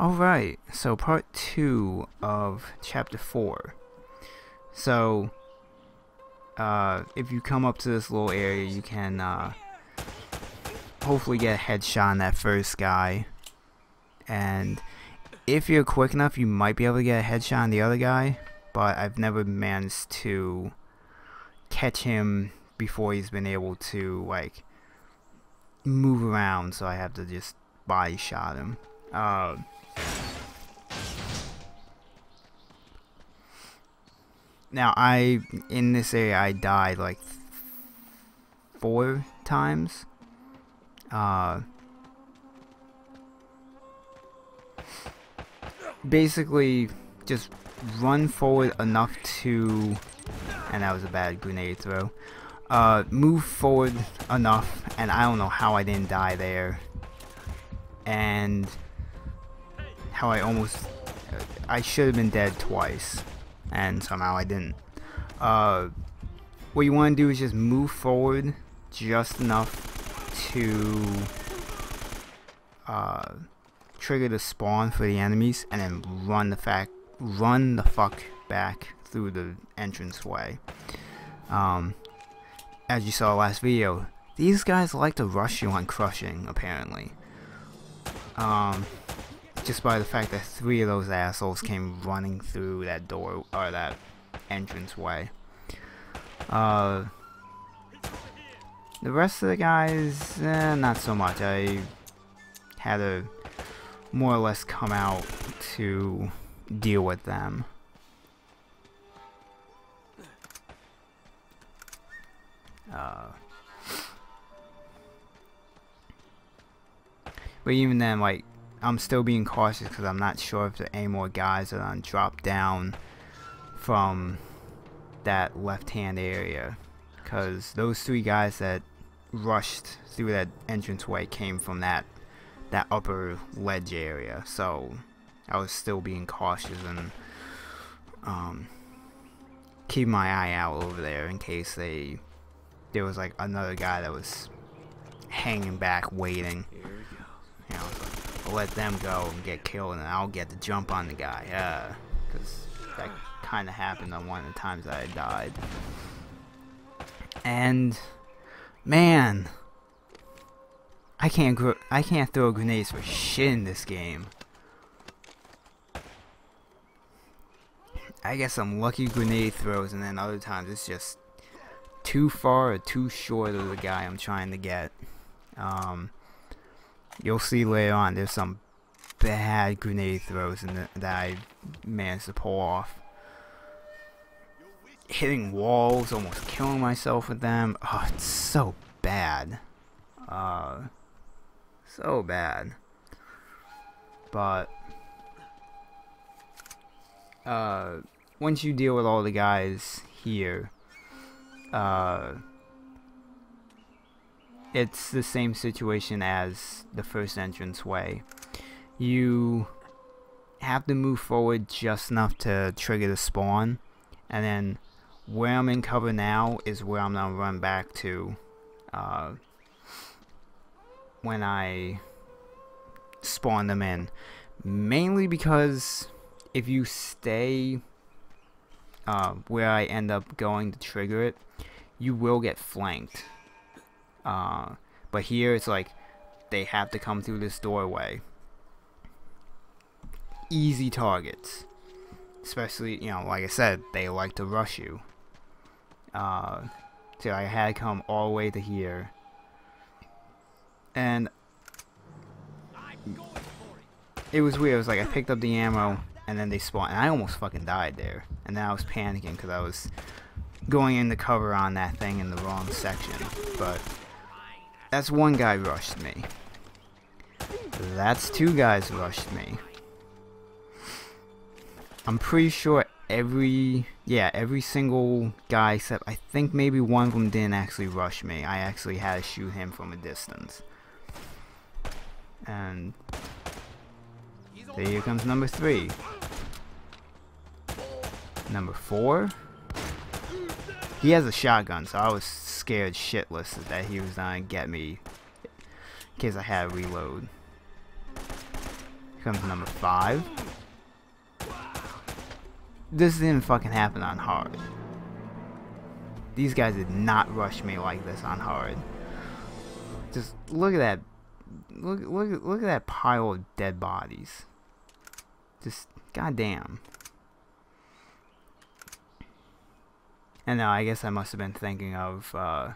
Alright, so part 2 of chapter 4. So, uh, if you come up to this little area, you can, uh, hopefully get a headshot on that first guy. And if you're quick enough, you might be able to get a headshot on the other guy. But I've never managed to catch him before he's been able to, like, move around. So I have to just body shot him. Uh, now I in this area I died like four times. Uh, basically, just run forward enough to, and that was a bad grenade throw. Uh, move forward enough, and I don't know how I didn't die there. And how I almost I should have been dead twice and somehow I didn't. Uh, what you want to do is just move forward just enough to uh, trigger the spawn for the enemies and then run the fact run the fuck back through the entrance way. Um, as you saw last video these guys like to rush you on crushing apparently. Um, just by the fact that three of those assholes came running through that door or that entrance way. Uh, the rest of the guys, eh, not so much. I had to more or less come out to deal with them. Uh, but even then, like, I'm still being cautious because I'm not sure if there are any more guys that are drop down from that left hand area. Because those three guys that rushed through that entranceway came from that that upper ledge area. So I was still being cautious and um, keep my eye out over there in case they there was like another guy that was hanging back waiting. You know, let them go and get killed, and I'll get the jump on the guy. Because that kind of happened on one of the times I died. And man, I can't I can't throw grenades for shit in this game. I get some lucky grenade throws, and then other times it's just too far or too short of the guy I'm trying to get. Um, You'll see later on there's some bad grenade throws the, that I managed to pull off. Hitting walls, almost killing myself with them. Oh, it's so bad. Uh, so bad. But, uh, once you deal with all the guys here, uh, it's the same situation as the first entrance way. You have to move forward just enough to trigger the spawn, and then where I'm in cover now is where I'm gonna run back to uh, when I spawn them in. Mainly because if you stay uh, where I end up going to trigger it, you will get flanked. Uh, but here it's like they have to come through this doorway. Easy targets. Especially, you know, like I said, they like to rush you. Uh, so I had to come all the way to here. And it was weird. It was like I picked up the ammo and then they spawned. And I almost fucking died there. And then I was panicking because I was going into cover on that thing in the wrong section. But that's one guy rushed me. That's two guys rushed me. I'm pretty sure every, yeah, every single guy except I think maybe one of them didn't actually rush me. I actually had to shoot him from a distance. And here comes number three. Number four. He has a shotgun, so I was scared shitless that he was gonna get me in case I had reload. comes number five. This didn't fucking happen on hard. These guys did not rush me like this on hard. Just look at that. Look, look, look at that pile of dead bodies. Just goddamn. And now I guess I must have been thinking of uh,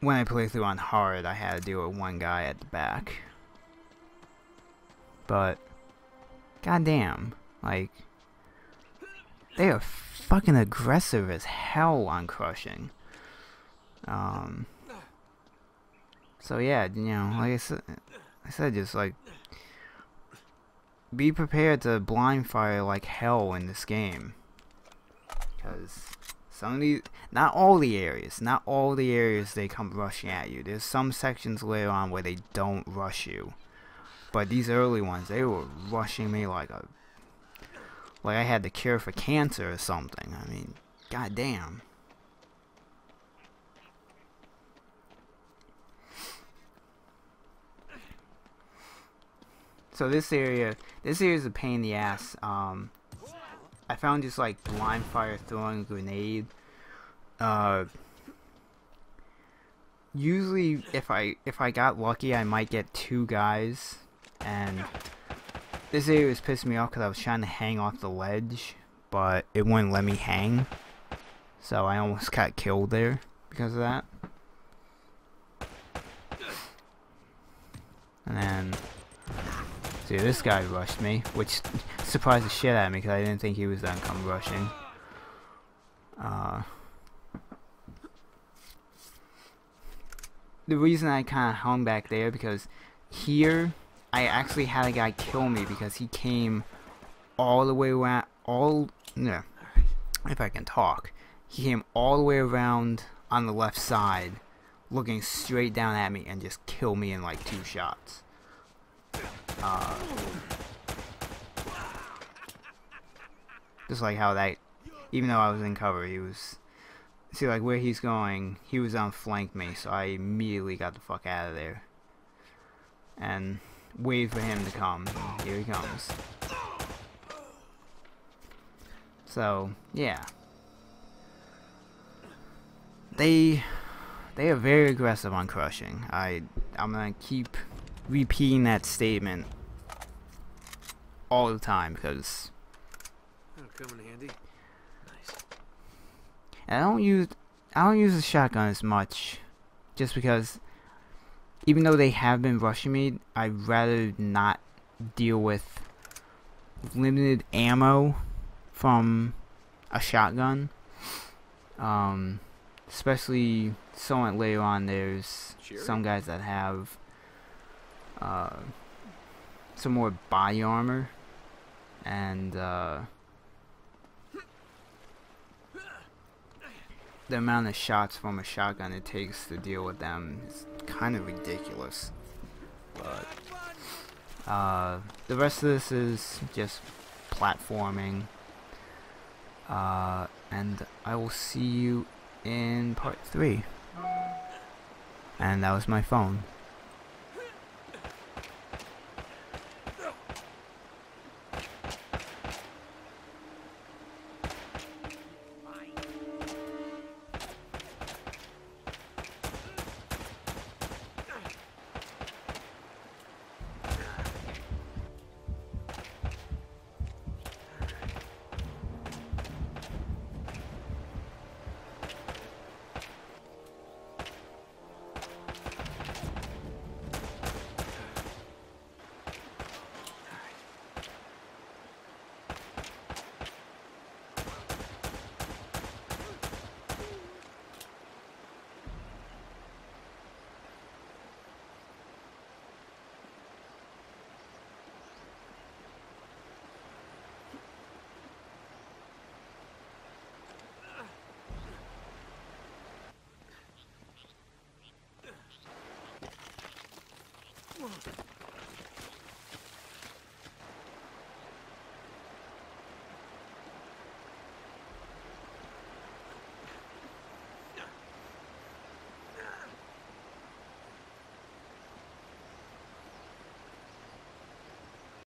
when I played through on hard, I had to deal with one guy at the back. But goddamn, like they are fucking aggressive as hell on crushing. Um. So yeah, you know, like I said, I said just like be prepared to blind fire like hell in this game. Because some of these, not all the areas, not all the areas they come rushing at you. There's some sections later on where they don't rush you. But these early ones, they were rushing me like a, like I had the cure for cancer or something. I mean, goddamn. So this area, this area is a pain in the ass. Um, I found just like blind fire throwing grenade. Uh, usually, if I if I got lucky, I might get two guys, and this area was pissing me off because I was trying to hang off the ledge, but it wouldn't let me hang, so I almost got killed there because of that. And then See, this guy rushed me, which surprised the shit out of me because I didn't think he was gonna come rushing. Uh, the reason I kind of hung back there because here I actually had a guy kill me because he came all the way around, all, no, if I can talk. He came all the way around on the left side, looking straight down at me and just kill me in like two shots. Uh, just like how that, even though I was in cover, he was, see like where he's going, he was on flank me, so I immediately got the fuck out of there. And wait for him to come. Here he comes. So, yeah. They they are very aggressive on crushing. I I'm gonna keep repeating that statement all the time because come in handy. Nice. I don't use I don't use the shotgun as much just because even though they have been rushing me, I'd rather not deal with limited ammo from a shotgun. Um, especially somewhat later on, there's some guys that have uh, some more body armor and uh, the amount of shots from a shotgun it takes to deal with them is kind of ridiculous. But uh, the rest of this is just platforming. Uh, and I will see you in part 3 and that was my phone 우와.